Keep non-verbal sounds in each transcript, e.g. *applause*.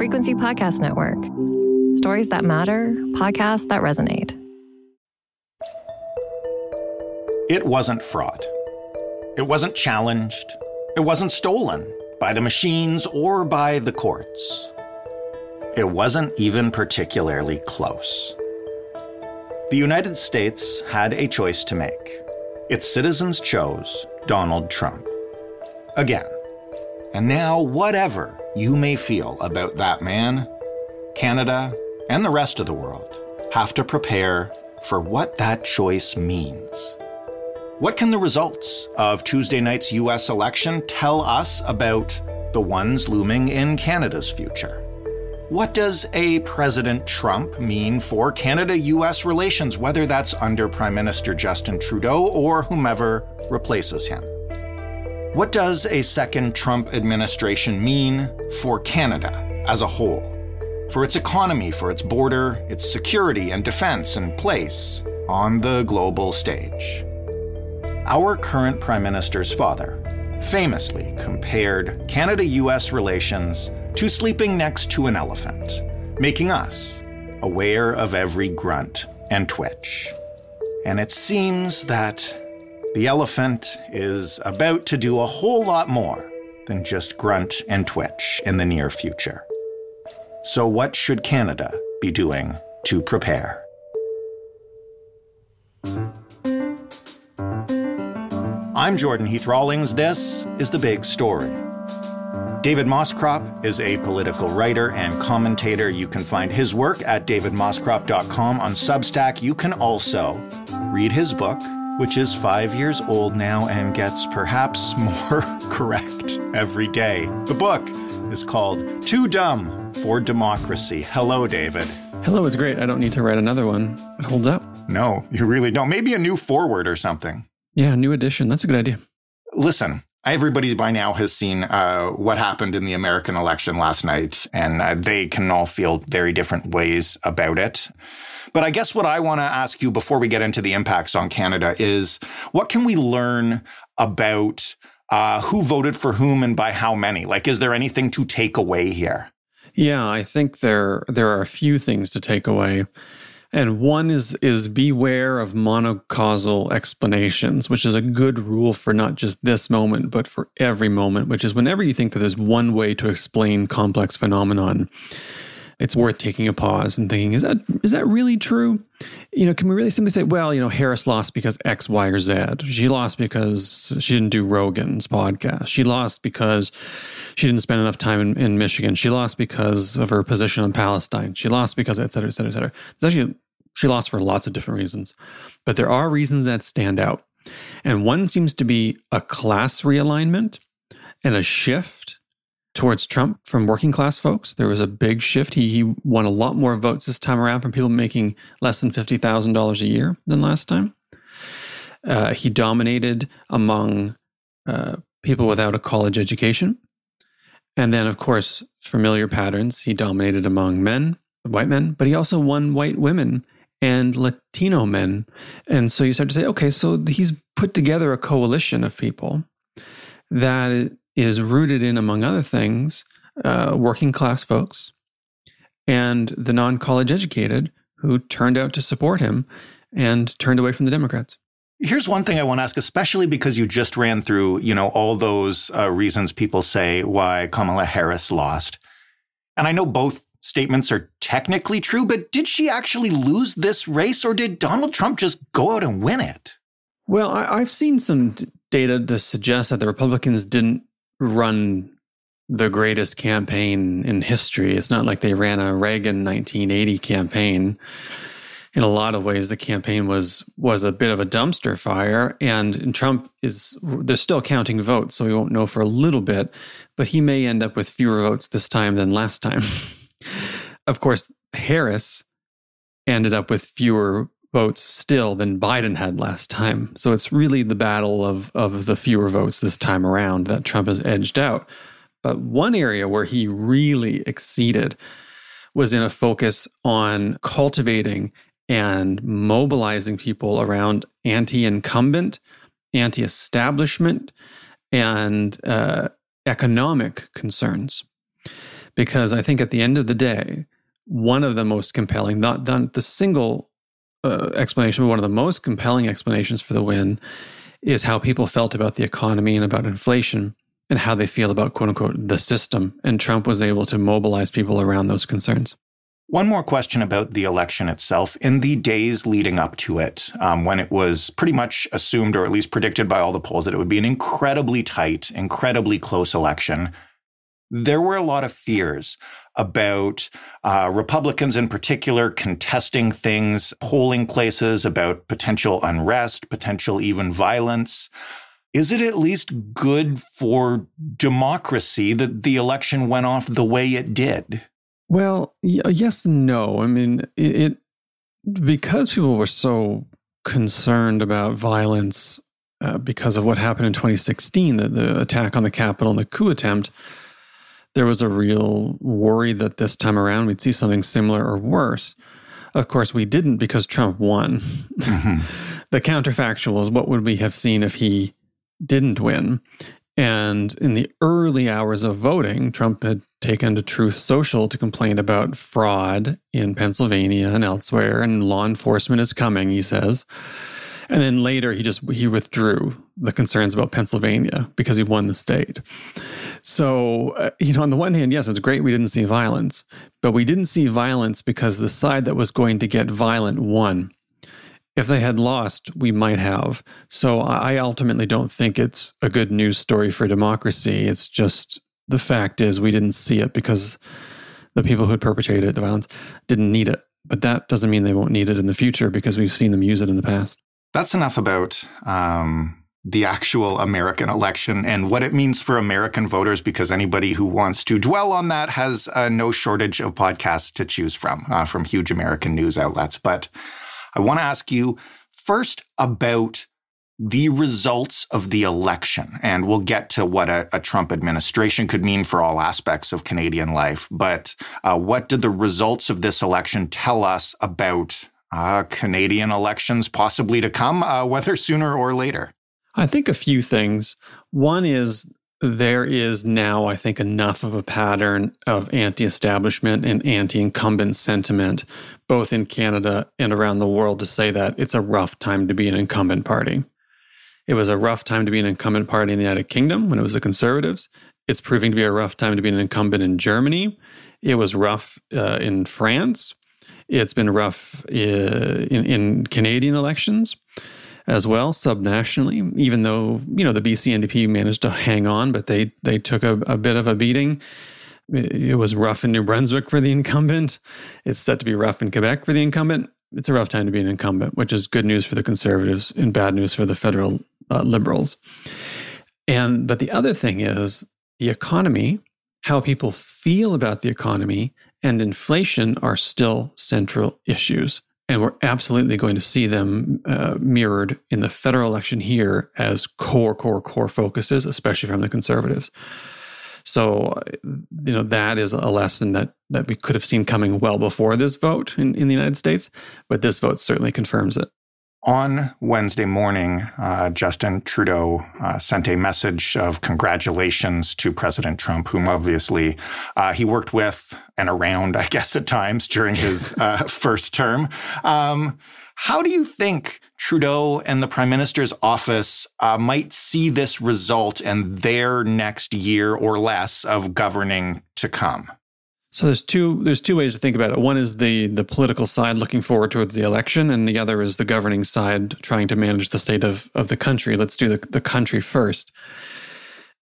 Frequency Podcast Network. Stories that matter, podcasts that resonate. It wasn't fraud. It wasn't challenged. It wasn't stolen by the machines or by the courts. It wasn't even particularly close. The United States had a choice to make. Its citizens chose Donald Trump. Again. And now, whatever you may feel about that man, Canada, and the rest of the world have to prepare for what that choice means. What can the results of Tuesday night's US election tell us about the ones looming in Canada's future? What does a President Trump mean for Canada US relations, whether that's under Prime Minister Justin Trudeau or whomever replaces him? What does a second Trump administration mean for Canada as a whole? For its economy, for its border, its security and defense and place on the global stage? Our current Prime Minister's father famously compared Canada US relations to sleeping next to an elephant, making us aware of every grunt and twitch. And it seems that the elephant is about to do a whole lot more than just grunt and twitch in the near future. So, what should Canada be doing to prepare? I'm Jordan Heath Rawlings. This is The Big Story. David Moscrop is a political writer and commentator. You can find his work at davidmoscrop.com on Substack. You can also read his book, which is five years old now and gets perhaps *laughs* more correct every day. The book is called Too Dumb for Democracy. Hello, David. Hello, it's great. I don't need to write another one. It holds up. No, you really don't. Maybe a new forward or something. Yeah, new edition. That's a good idea. Listen, everybody by now has seen uh, what happened in the American election last night, and uh, they can all feel very different ways about it. But I guess what I want to ask you before we get into the impacts on Canada is what can we learn about uh, who voted for whom and by how many? Like, is there anything to take away here? Yeah, I think there there are a few things to take away. And one is is beware of monocausal explanations, which is a good rule for not just this moment, but for every moment, which is whenever you think that there's one way to explain complex phenomenon, it's worth taking a pause and thinking, is that is that really true? You know, can we really simply say, well, you know, Harris lost because X, Y, or Z? She lost because she didn't do Rogan's podcast. She lost because she didn't spend enough time in, in Michigan. She lost because of her position on Palestine. She lost because, et cetera, et cetera, et cetera. Actually, she lost for lots of different reasons. But there are reasons that stand out. And one seems to be a class realignment and a shift towards Trump from working class folks. There was a big shift. He, he won a lot more votes this time around from people making less than $50,000 a year than last time. Uh, he dominated among uh, people without a college education. And then, of course, familiar patterns. He dominated among men, white men, but he also won white women and Latino men. And so you start to say, okay, so he's put together a coalition of people that is rooted in, among other things, uh, working class folks and the non college educated who turned out to support him and turned away from the Democrats. Here's one thing I want to ask, especially because you just ran through, you know, all those uh, reasons people say why Kamala Harris lost. And I know both statements are technically true, but did she actually lose this race or did Donald Trump just go out and win it? Well, I, have seen some data to suggest that the Republicans didn't run the greatest campaign in history. It's not like they ran a Reagan 1980 campaign. In a lot of ways, the campaign was was a bit of a dumpster fire, and, and Trump is they're still counting votes, so we won't know for a little bit. But he may end up with fewer votes this time than last time. *laughs* of course, Harris ended up with fewer votes still than Biden had last time. So it's really the battle of of the fewer votes this time around that Trump has edged out. But one area where he really exceeded was in a focus on cultivating and mobilizing people around anti-incumbent, anti-establishment, and uh, economic concerns because I think at the end of the day, one of the most compelling, not, not the single uh, explanation, but one of the most compelling explanations for the win is how people felt about the economy and about inflation and how they feel about quote unquote the system. And Trump was able to mobilize people around those concerns. One more question about the election itself. In the days leading up to it, um, when it was pretty much assumed or at least predicted by all the polls that it would be an incredibly tight, incredibly close election, there were a lot of fears about uh, Republicans in particular contesting things, polling places, about potential unrest, potential even violence. Is it at least good for democracy that the election went off the way it did? Well, yes and no. I mean, it, it because people were so concerned about violence uh, because of what happened in 2016, the, the attack on the Capitol and the coup attempt there was a real worry that this time around we'd see something similar or worse. Of course, we didn't because Trump won. Mm-hmm. *laughs* the counterfactual is what would we have seen if he didn't win? And in the early hours of voting, Trump had taken to Truth Social to complain about fraud in Pennsylvania and elsewhere, and law enforcement is coming, he says. And then later he just he withdrew the concerns about Pennsylvania because he won the state. So, uh, you know, on the one hand, yes, it's great we didn't see violence, but we didn't see violence because the side that was going to get violent won. If they had lost, we might have. So I ultimately don't think it's a good news story for democracy. It's just the fact is we didn't see it because the people who had perpetrated the violence didn't need it. But that doesn't mean they won't need it in the future because we've seen them use it in the past. That's enough about um, the actual American election and what it means for American voters, because anybody who wants to dwell on that has uh, no shortage of podcasts to choose from, uh, from huge American news outlets. But I want to ask you first about the results of the election. And we'll get to what a, a, Trump administration could mean for all aspects of Canadian life. But uh, what did the results of this election tell us about uh, Canadian elections possibly to come, uh, whether sooner or later? I think a few things. One is there is now, I think, enough of a pattern of anti establishment and anti incumbent sentiment, both in Canada and around the world, to say that it's a rough time to be an incumbent party. It was a rough time to be an incumbent party in the United Kingdom when it was the Conservatives. It's proving to be a rough time to be an incumbent in Germany. It was rough uh, in France it's been rough uh, in, in Canadian elections as well, subnationally, even though, you know, the BC NDP managed to hang on, but they, they took a, a bit of a beating. It was rough in New Brunswick for the incumbent. It's set to be rough in Quebec for the incumbent. It's a rough time to be an incumbent, which is good news for the conservatives and bad news for the federal uh, liberals. And but the other thing is the economy, how people feel about the economy and inflation are still central issues. And we're absolutely going to see them uh, mirrored in the federal election here as core, core, core focuses, especially from the conservatives. So, you know, that is a lesson that, that we could have seen coming well before this vote in, in the United States, but this vote certainly confirms it. On Wednesday morning, uh, Justin Trudeau uh, sent a message of congratulations to President Trump, whom obviously uh, he worked with and around, I guess, at times during his *laughs* uh, first term. Um, how do you think Trudeau and the Prime Minister's office uh, might see this result and their next year or less of governing to come? So there's two there's two ways to think about it. One is the the political side looking forward towards the election, and the other is the governing side trying to manage the state of, of the country. Let's do the, the country first.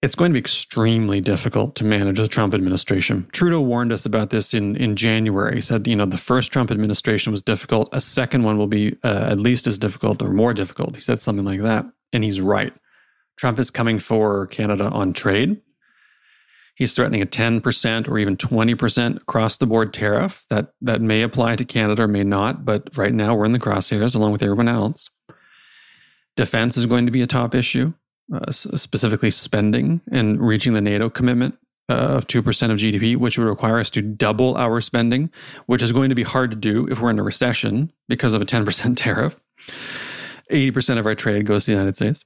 It's going to be extremely difficult to manage the Trump administration. Trudeau warned us about this in, in January. He said, you know, the first Trump administration was difficult. A second one will be uh, at least as difficult or more difficult. He said something like that. And he's right. Trump is coming for Canada on trade. He's threatening a 10% or even 20% across the board tariff that, that may apply to Canada or may not, but right now we're in the crosshairs along with everyone else. Defense is going to be a top issue, uh, specifically spending and reaching the NATO commitment uh, of 2% of GDP, which would require us to double our spending, which is going to be hard to do if we're in a recession because of a 10% *laughs* tariff. 80% of our trade goes to the United States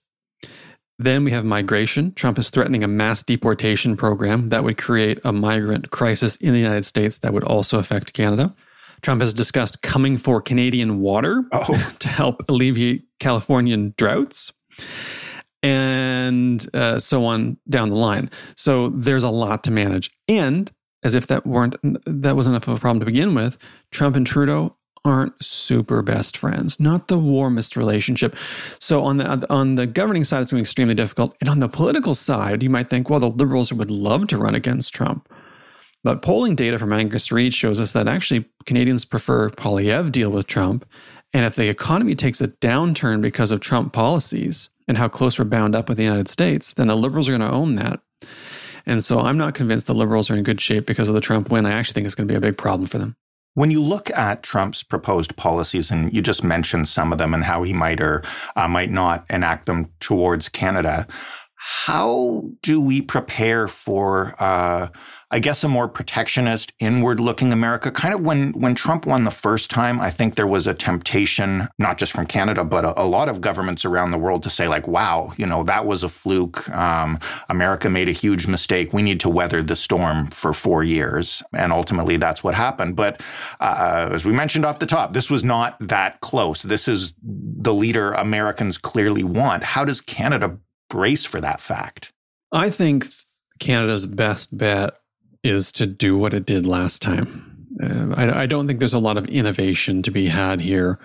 Then we have migration. Trump is threatening a mass deportation program that would create a migrant crisis in the United States that would also affect Canada. Trump has discussed coming for Canadian water oh. *laughs* to help alleviate Californian droughts and uh, so on down the line. So there's a lot to manage. And as if that weren't that was enough of a problem to begin with, Trump and Trudeau aren't super best friends, not the warmest relationship. So on the on the governing side, it's going to be extremely difficult. And on the political side, you might think, well, the liberals would love to run against Trump. But polling data from Angus Reid shows us that actually Canadians prefer Poilievre deal with Trump. And if the economy takes a downturn because of Trump policies and how close we're bound up with the United States, then the liberals are going to own that. And so I'm not convinced the liberals are in good shape because of the Trump win. I actually think it's going to be a big problem for them. When you look at Trump's proposed policies, and you just mentioned some of them and how he might or uh, might not enact them towards Canada, how do we prepare for uh, I guess, a more protectionist, inward looking America. Kind of when, when Trump won the first time, I think there was a temptation, not just from Canada, but a, a lot of governments around the world to say, like, wow, you know, that was a fluke. Um, America made a huge mistake. We need to weather the storm for four years. And ultimately, that's what happened. But uh, as we mentioned off the top, this was not that close. This is the leader Americans clearly want. How does Canada brace for that fact? I think Canada's best bet is to do what it did last time. Uh, I, I, don't think there's a lot of innovation to be had here.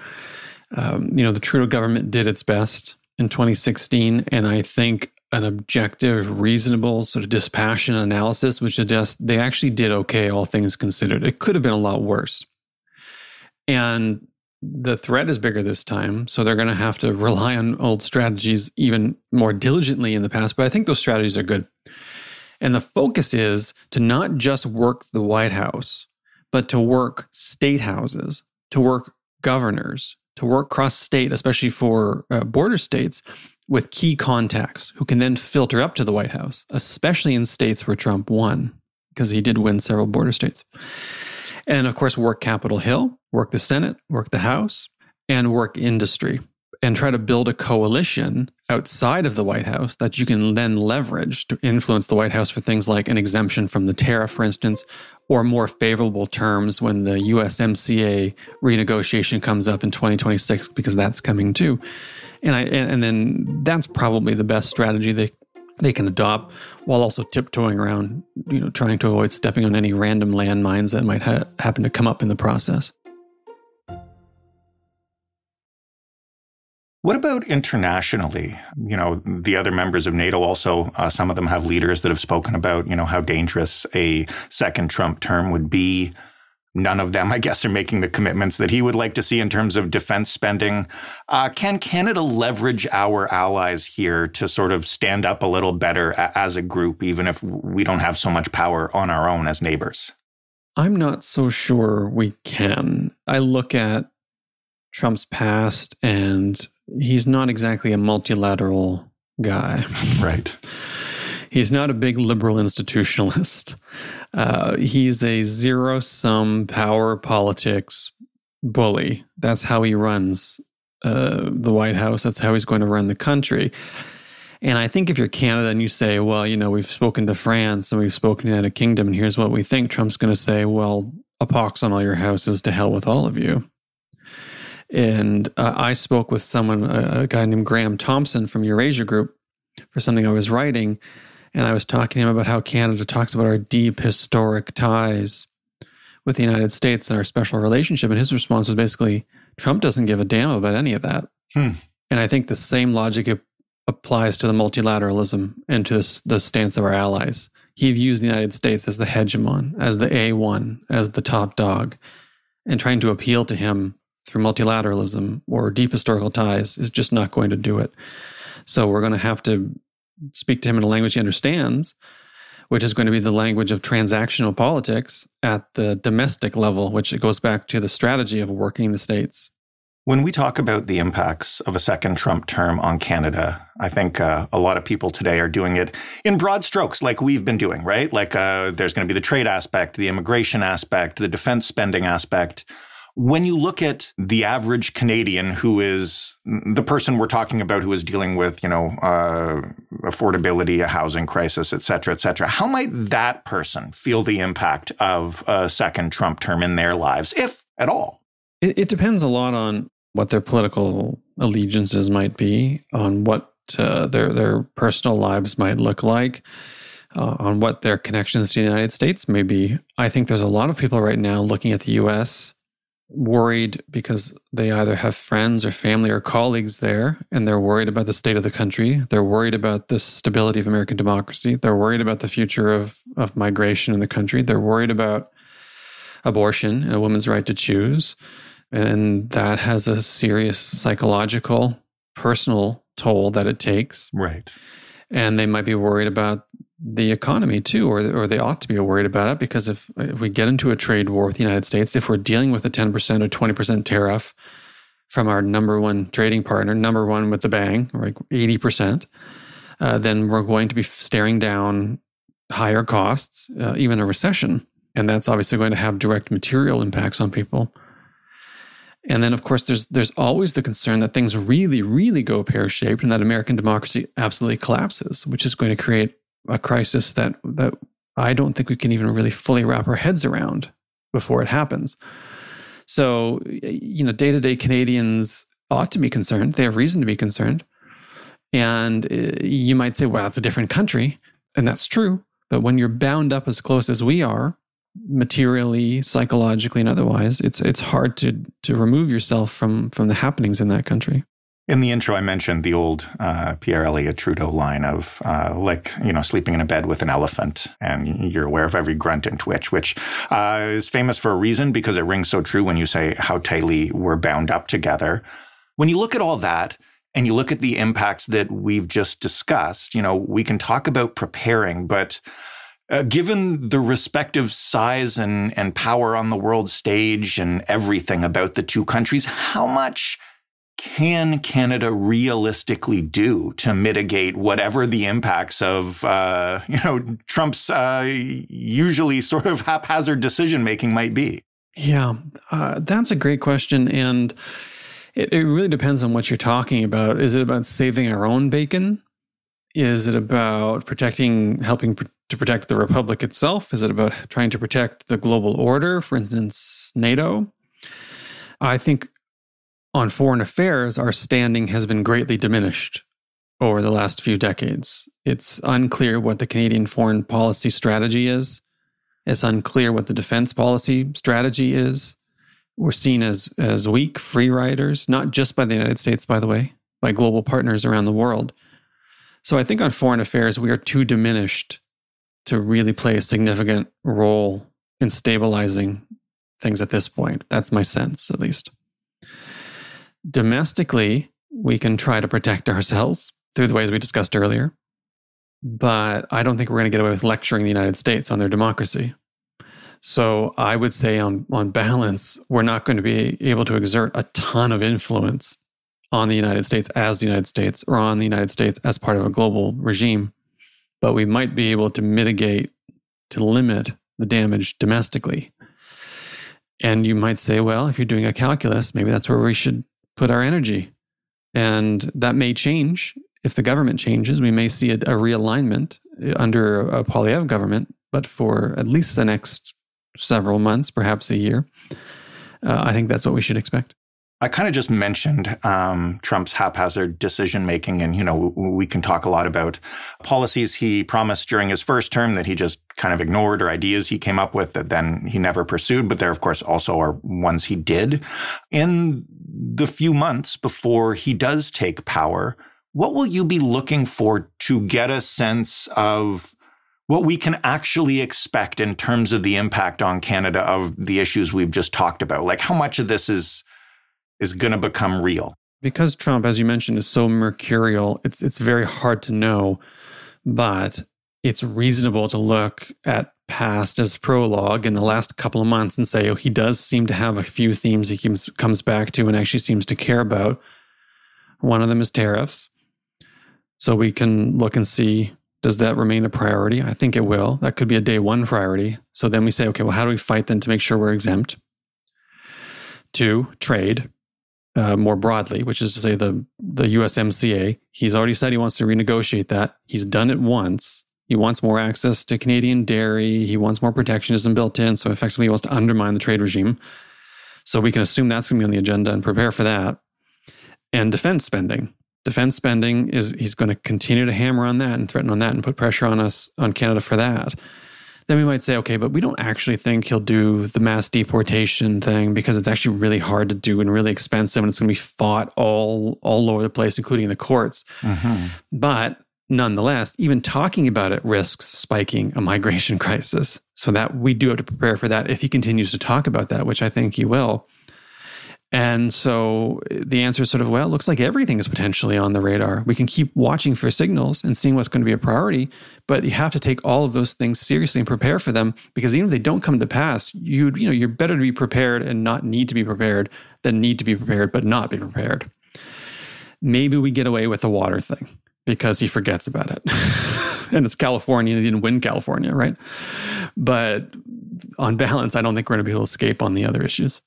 Um, you know, the Trudeau government did its best in 2016, and I think an objective, reasonable, sort of dispassionate analysis would suggest they actually did okay, all things considered. It could have been a lot worse. And the threat is bigger this time, so they're going to have to rely on old strategies even more diligently in the past. But I think those strategies are good. And the focus is to not just work the White House, but to work state houses, to work governors, to work cross state, especially for uh, border states, with key contacts who can then filter up to the White House, especially in states where Trump won, because he did win several border states. And of course, work Capitol Hill, work the Senate, work the House, and work industry and try to build a coalition outside of the White House that you can then leverage to influence the White House for things like an exemption from the tariff, for instance, or more favorable terms when the USMCA renegotiation comes up in 2026, because that's coming too. And I and then that's probably the best strategy they they can adopt while also tiptoeing around, you know, trying to avoid stepping on any random landmines that might ha- happen to come up in the process. What about internationally? You know, the other members of NATO also, uh, some of them have leaders that have spoken about, you know, how dangerous a second Trump term would be. None of them, I guess, are making the commitments that he would like to see in terms of defense spending. Uh, can Canada leverage our allies here to sort of stand up a little better as a group, even if we don't have so much power on our own as neighbors? I'm not so sure we can. I look at Trump's past and he's not exactly a multilateral guy. Right. *laughs* He's not a big liberal institutionalist. Uh, he's a zero sum power politics bully. That's how he runs uh, the White House. That's how he's going to run the country. And I think if you're Canada and you say, well, you know, we've spoken to France and we've spoken to the United Kingdom, and here's what we think, Trump's going to say, well, a pox on all your houses to hell with all of you. And uh, I spoke with someone, a, a guy named Graham Thompson from Eurasia Group, for something I was writing. And I was talking to him about how Canada talks about our deep historic ties with the United States and our special relationship. And his response was basically Trump doesn't give a damn about any of that. Hmm. And I think the same logic applies to the multilateralism and to this, the stance of our allies. He views the United States as the hegemon, as the A1, as the top dog, and trying to appeal to him through multilateralism or deep historical ties is just not going to do it. So we're going to have to speak to him in a language he understands, which is going to be the language of transactional politics at the domestic level, which it goes back to the strategy of working the states. When we talk about the impacts of a second Trump term on Canada, I think uh, a lot of people today are doing it in broad strokes, like we've been doing, right? Like uh, there's going to be the trade aspect, the immigration aspect, the defense spending aspect. When you look at the average Canadian who is the person we're talking about who is dealing with, you know, uh, affordability, a housing crisis, et cetera, et cetera, how might that person feel the impact of a second Trump term in their lives, if at all? It, it depends a lot on what their political allegiances might be, on what uh, their their personal lives might look like uh, on what their connections to the United States may be. I think there's a lot of people right now looking at the US worried because they either have friends or family or colleagues there and they're worried about the state of the country. They're worried about the stability of American democracy. They're worried about the future of, of migration in the country. They're worried about abortion and a woman's right to choose. And that has a serious psychological, personal toll that it takes. Right. And they might be worried about the economy too, or or they ought to be worried about it because if, if we get into a trade war with the United States, if we're dealing with a ten percent or twenty percent tariff from our number one trading partner, number one with the bang, like eighty percent, uh, then we're going to be staring down higher costs, uh, even a recession, and that's obviously going to have direct material impacts on people. And then, of course, there's there's always the concern that things really, really go pear shaped, and that American democracy absolutely collapses, which is going to create a crisis that that I don't think we can even really fully wrap our heads around before it happens. So, you know, day to day Canadians ought to be concerned. They have reason to be concerned. And uh, you might say, well, it's a different country. And that's true. But when you're bound up as close as we are, materially, psychologically, and otherwise, it's it's hard to to remove yourself from from the happenings in that country. In the intro, I mentioned the old uh, Pierre Elliott Trudeau line of uh, like you know sleeping in a bed with an elephant, and you're aware of every grunt and twitch, which uh, is famous for a reason because it rings so true when you say how tightly we're bound up together. When you look at all that, and you look at the impacts that we've just discussed, you know we can talk about preparing, but uh, given the respective size and, and power on the world stage and everything about the two countries, how much can Canada realistically do to mitigate whatever the impacts of uh, *laughs* you know Trump's uh, usually sort of haphazard decision making might be? Yeah, uh, that's a great question, and it, it really depends on what you're talking about. Is it about saving our own bacon? Is it about protecting, helping pr- to protect the republic itself? Is it about trying to protect the global order, for instance, NATO? I think on foreign affairs, our standing has been greatly diminished over the last few decades. It's unclear what the Canadian foreign policy strategy is. It's unclear what the defense policy strategy is. We're seen as, as weak free riders, not just by the United States, by the way, by global partners around the world. So I think on foreign affairs, we are too diminished to really play a significant role in stabilizing things at this point. That's my sense, at least domestically, we can try to protect ourselves through the ways we discussed earlier. But I don't think we're going to get away with lecturing the United States on their democracy. So I would say, on, on balance, we're not going to be able to exert a ton of influence on the United States as the United States or on the United States as part of a global regime. But we might be able to mitigate, to limit the damage domestically. And you might say, well, if you're doing a calculus, maybe that's where we should put our energy. And that may change if the government changes. We may see a, a realignment under a Poilievre government, but for at least the next several months, perhaps a year, uh, I think that's what we should expect. I kind of just mentioned um, Trump's haphazard decision making, and you know we can talk a lot about policies he promised during his first term that he just kind of ignored, or ideas he came up with that then he never pursued. But there, of course, also are ones he did. In the few months before he does take power, what will you be looking for to get a sense of what we can actually expect in terms of the impact on Canada of the issues we've just talked about? Like how much of this is is going to become real. Because Trump, as you mentioned, is so mercurial, it's it's very hard to know, but it's reasonable to look at past as prologue in the last couple of months and say, oh, he does seem to have a few themes he comes comes back to and actually seems to care about. One of them is tariffs. So we can look and see does that remain a priority? I think it will. That could be a day one priority. So then we say, okay, well, how do we fight then to make sure we're exempt? Two, trade uh, more broadly, which is to say the the USMCA. He's already said he wants to renegotiate that. He's done it once. He wants more access to Canadian dairy. He wants more protectionism built in. So effectively, he wants to undermine the trade regime. So we can assume that's going to be on the agenda and prepare for that. And defense spending. Defense spending is he's going to continue to hammer on that and threaten on that and put pressure on us on Canada for that then we might say, okay, but we don't actually think he'll do the mass deportation thing because it's actually really hard to do and really expensive, and it's going to be fought all all over the place, including the courts. Mm-hmm. But nonetheless, even talking about it risks spiking a migration *laughs* crisis. So that we do have to prepare for that if he continues to talk about that, which I think he will. And so eh, the answer is sort of, well, it looks like everything is potentially on the radar. We can keep watching for signals and seeing what's going to be a priority, but you have to take all of those things seriously and prepare for them because even if they don't come to pass, you you know, you're better to be prepared and not need to be prepared than need to be prepared but not be prepared. Maybe we get away with the water thing because he forgets about it. *laughs* and it's California and he didn't win California, right? But on balance, I don't think we're going to be able to escape on the other issues.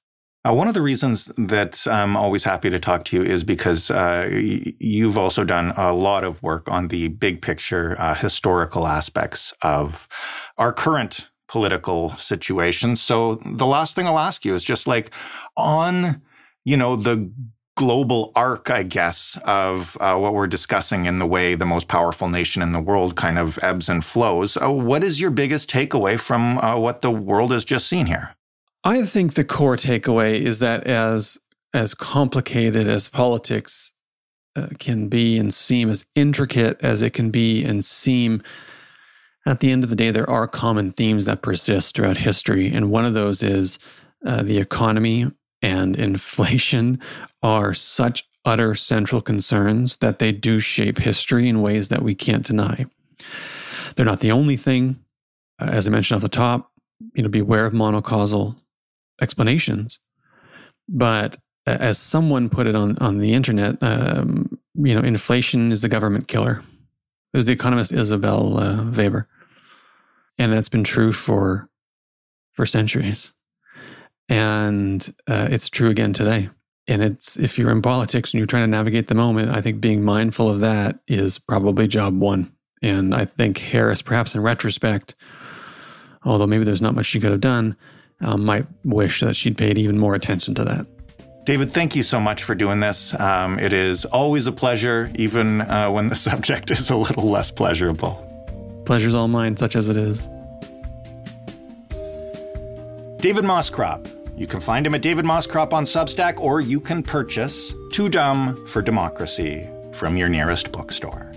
Uh, one of the reasons that I'm always happy to talk to you is because uh, you've also done a lot of work on the big picture uh, historical aspects of our current political situation. So the last thing I'll ask you is just like on, you know, the global arc, I guess, of uh, what we're discussing in the way the most powerful nation in the world kind of ebbs and flows. Uh, what is your biggest takeaway from uh, what the world has just seen here? I think the core takeaway is that as as complicated as politics uh, can be and seem as intricate as it can be and seem at the end of the day there are common themes that persist throughout history. And one of those is uh, the economy and inflation are such utter central concerns that they do shape history in ways that we can't deny. They're not the only thing. Uh, as i mentioned off the top you know beware of monocausal explanations. But as someone put it on, on the internet, um, you know, inflation is the government killer. It was the economist Isabelle uh, Weber. And that's been true for, for centuries. And uh, it's true again today. And it's if you're in politics and you're trying to navigate the moment, I think being mindful of that is probably job one. And I think Harris, perhaps in retrospect, although maybe there's not much she could have done, um, might wish that she'd paid even more attention to that. David, thank you so much for doing this. Um, it is always a pleasure, even uh, when the *laughs* subject is a little less pleasurable. Pleasure's all mine, such as it is. David Moscrop. You can find him at David Moscrop on Substack, or you can purchase Too Dumb for Democracy from your nearest bookstore.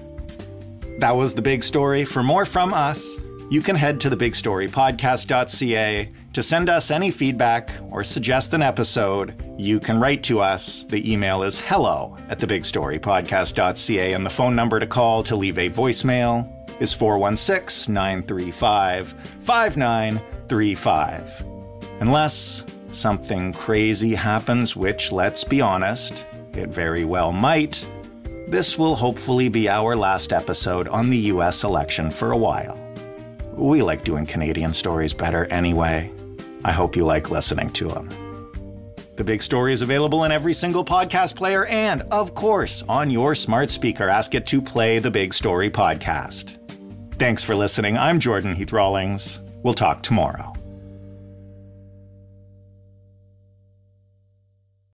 That was the big story. For more from us, you can head to thebigstorypodcast.ca to send us any feedback or suggest an episode. You can write to us. The email is hello at thebigstorypodcast.ca, and the phone number to call to leave a voicemail is 416 935 5935. Unless something crazy happens, which, let's be honest, it very well might, this will hopefully be our last episode on the US election for a while. We like doing Canadian stories better anyway. I hope you like listening to them. The Big Story is available in every single podcast player and, of course, on your smart speaker. Ask it to play the Big Story podcast. Thanks for listening. I'm Jordan Heath Rawlings. We'll talk tomorrow.